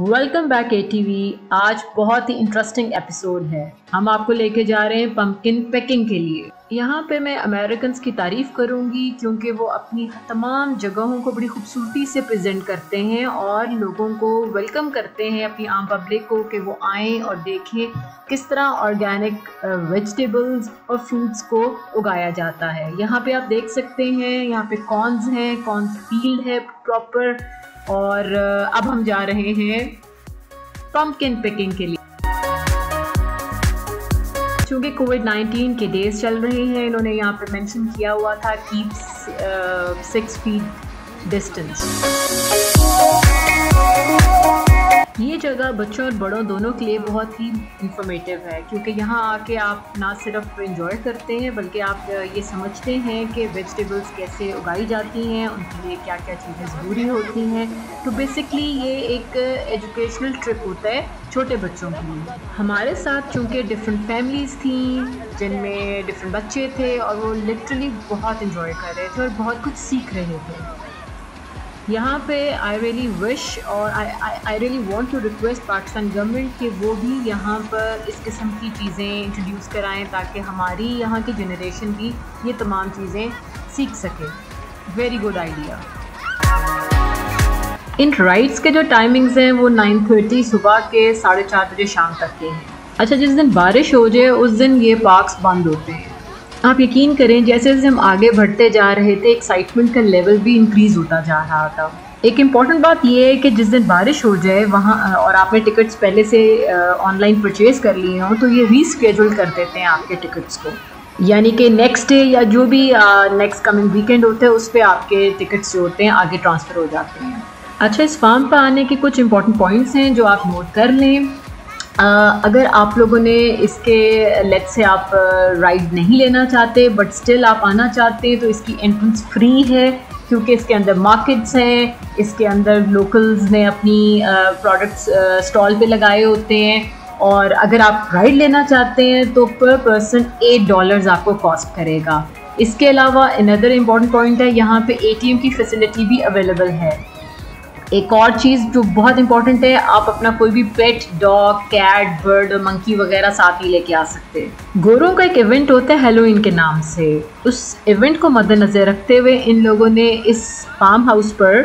Welcome back ए आज बहुत ही interesting episode है। हम आपको लेके जा रहे हैं पंपकिन पैकिंग के लिए। यहाँ पे मैं अमेरिकन की तारीफ़ करूँगी क्योंकि वो अपनी तमाम जगहों को बड़ी खूबसूरती से प्रेजेंट करते हैं और लोगों को वेलकम करते हैं अपनी आम पब्लिक को कि वो आएँ और देखें किस तरह ऑर्गेनिक वेजिटेबल्स और फ्रूट्स को उगाया जाता है। यहाँ पे आप देख सकते हैं, यहाँ पे कॉर्नस हैं कॉर्नस फ़ील्ड है प्रॉपर और अब हम जा रहे हैं पम्पकिन पिकिंग के लिए। चूँकि कोविड 19 के डेज़ चल रहे हैं, इन्होंने यहाँ पर मेंशन किया हुआ था कीप सिक्स फीट डिस्टेंस ये जगह बच्चों और बड़ों दोनों के लिए बहुत ही इंफॉर्मेटिव है, क्योंकि यहाँ आके आप ना सिर्फ़ इंजॉय करते हैं, बल्कि आप ये समझते हैं कि वेजिटेबल्स कैसे उगाई जाती हैं, उनके लिए क्या क्या चीज़ें ज़रूरी होती हैं। तो बेसिकली ये एक एजुकेशनल ट्रिप होता है छोटे बच्चों के लिए। हमारे साथ चूँकि डिफरेंट फैमिलीज़ थी, जिनमें डिफरेंट बच्चे थे, और वो लिटरली बहुत इन्जॉय कर रहे थे और बहुत कुछ सीख रहे थे। यहाँ पे आई रियली विश और I really want to request Pakistan government कि वो भी यहाँ पर इस किस्म की चीज़ें इंट्रोड्यूस कराएँ ताकि हमारी यहाँ की जनरेशन भी ये तमाम चीज़ें सीख सके। Very good idea in rides के जो टाइमिंग्स हैं वो 9:30 सुबह के साढ़े चार बजे शाम तक के हैं। अच्छा जिस दिन बारिश हो जाए, उस दिन ये पार्क्स बंद होते हैं। आप यकीन करें, जैसे जैसे हम आगे बढ़ते जा रहे थे एक्साइटमेंट का लेवल भी इंक्रीज होता जा रहा था। एक इंपॉर्टेंट बात यह है कि जिस दिन बारिश हो जाए, वहाँ, और आपने टिकट्स पहले से ऑनलाइन परचेज़ कर लिए हों तो ये रीस्केड्यूल कर देते हैं आपके टिकट्स को। यानी कि नेक्स्ट डे या जो भी नेक्स्ट कमिंग वीकेंड होते हैं, उस पर आपके टिकट्स जो होते हैं, आगे ट्रांसफ़र हो जाते हैं। अच्छा इस फार्म पर आने के कुछ इंपॉर्टेंट पॉइंट्स हैं जो आप नोट कर लें। अगर आप लोगों ने इसके लेट से आप राइड नहीं लेना चाहते बट स्टिल आप आना चाहते हैं तो इसकी एंट्रेंस फ्री है, क्योंकि इसके अंदर मार्केट्स हैं, इसके अंदर लोकल्स ने अपनी प्रोडक्ट्स स्टॉल पे लगाए होते हैं, और अगर आप राइड लेना चाहते हैं तो पर पर्सन एट डॉलर्स आपको कॉस्ट करेगा। इसके अलावा अनदर इंपॉर्टेंट पॉइंट है, यहाँ पे एटीएम की फैसिलिटी भी अवेलेबल है। एक और चीज़ जो बहुत इंपॉर्टेंट है, आप अपना कोई भी पेट डॉग कैट बर्ड और मंकी वगैरह साथ ही लेके आ सकते हैं। गोरों का एक इवेंट होता है हेलोइन के नाम से। उस इवेंट को मद्देनज़र रखते हुए इन लोगों ने इस फार्म हाउस पर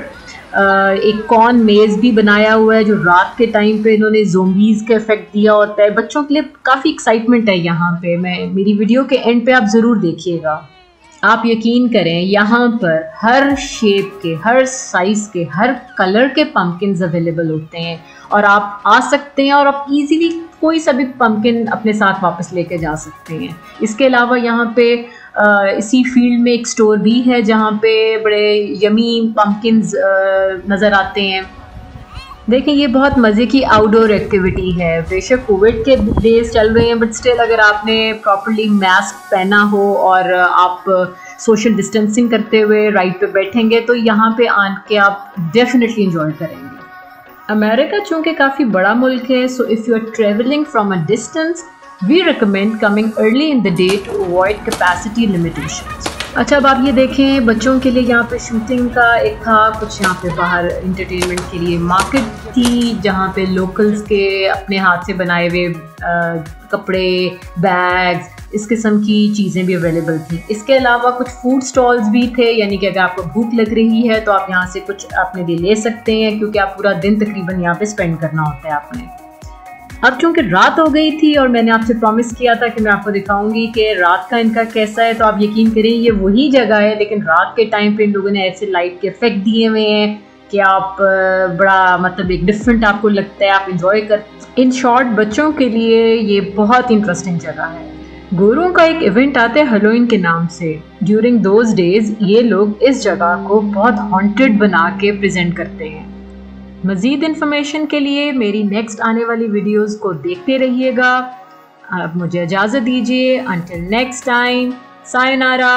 एक कॉर्न मेज़ भी बनाया हुआ है, जो रात के टाइम पे इन्होंने जोम्बीज़ का इफ़ेक्ट दिया होता है। बच्चों के लिए काफ़ी एक्साइटमेंट है यहाँ पे। मैं, मेरी वीडियो के एंड पे आप ज़रूर देखिएगा। आप यकीन करें यहाँ पर हर शेप के हर साइज़ के हर कलर के पम्पकिन अवेलेबल होते हैं। और आप आ सकते हैं और आप इजीली कोई सा भी पम्पकिन अपने साथ वापस लेके जा सकते हैं। इसके अलावा यहाँ पे आ, इसी फ़ील्ड में एक स्टोर भी है जहाँ पे बड़े यमी पम्पकिन नज़र आते हैं। देखें ये बहुत मज़े की आउटडोर एक्टिविटी है। बेशक कोविड के डेज़ चल रहे हैं बट स्टिल अगर आपने प्रॉपरली मास्क पहना हो और आप सोशल डिस्टेंसिंग करते हुए राइड पे बैठेंगे तो यहाँ पे आके आप डेफिनेटली इंजॉय करेंगे। अमेरिका चूँकि काफ़ी बड़ा मुल्क है so if you are travelling from a distance we recommend coming early in the day to avoid capacity limitations अच्छा अब आप ये देखें, बच्चों के लिए यहाँ पे शूटिंग का एक था, कुछ यहाँ पे बाहर इंटरटेनमेंट के लिए मार्केट थी, जहाँ पे लोकल्स के अपने हाथ से बनाए हुए कपड़े बैग्स इस किस्म की चीज़ें भी अवेलेबल थी। इसके अलावा कुछ फ़ूड स्टॉल्स भी थे, यानी कि अगर आपको भूख लग रही है तो आप यहाँ से कुछ अपने लिए ले सकते हैं, क्योंकि आप पूरा दिन तकरीबन यहाँ पे स्पेंड करना होता है आपने। अब चूँकि रात हो गई थी और मैंने आपसे प्रॉमिस किया था कि मैं आपको दिखाऊँगी कि रात का इनका कैसा है तो आप यकीन करें ये वही जगह है, लेकिन रात के टाइम पे इन लोगों ने ऐसे लाइट के इफ़ेक्ट दिए हुए हैं कि आप बड़ा मतलब एक डिफरेंट आपको लगता है, आप इंजॉय कर, इन शॉर्ट बच्चों के लिए ये बहुत इंटरेस्टिंग जगह है। गोरों का एक इवेंट आता है हलोइन के नाम से। ड्यूरिंग दोज डेज़ ये लोग इस जगह को बहुत हॉन्टेड बना के प्रेजेंट करते हैं। मज़ीद इन्फॉर्मेशन के लिए मेरी नेक्स्ट आने वाली वीडियोस को देखते रहिएगा। आप मुझे इजाज़त दीजिए। Until next time sayonara